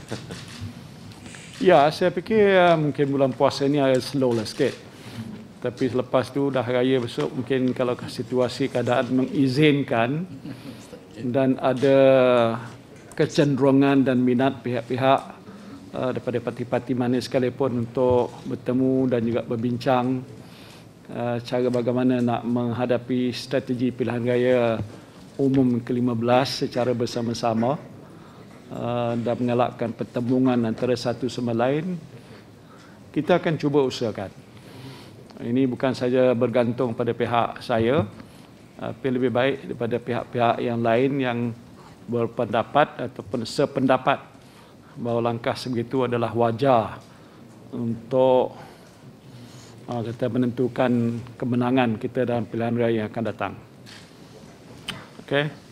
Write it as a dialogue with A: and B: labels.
A: Ya, saya fikir uh, mungkin bulan puasa ni agak slow lah sikit. Tapi selepas tu dah raya besok mungkin kalau situasi keadaan mengizinkan dan ada kecenderungan dan minat pihak-pihak uh, daripada parti-parti mana sekalipun untuk bertemu dan juga berbincang uh, cara bagaimana nak menghadapi strategi pilihan raya umum ke-15 secara bersama-sama uh, dan mengelakkan pertembungan antara satu sama lain kita akan cuba usahakan ini bukan saja bergantung pada pihak saya tapi lebih baik daripada pihak-pihak yang lain yang berpendapat ataupun sependapat bahawa langkah sebegitu adalah wajar untuk uh, kita menentukan kemenangan kita dalam pilihan raya yang akan datang. Okay.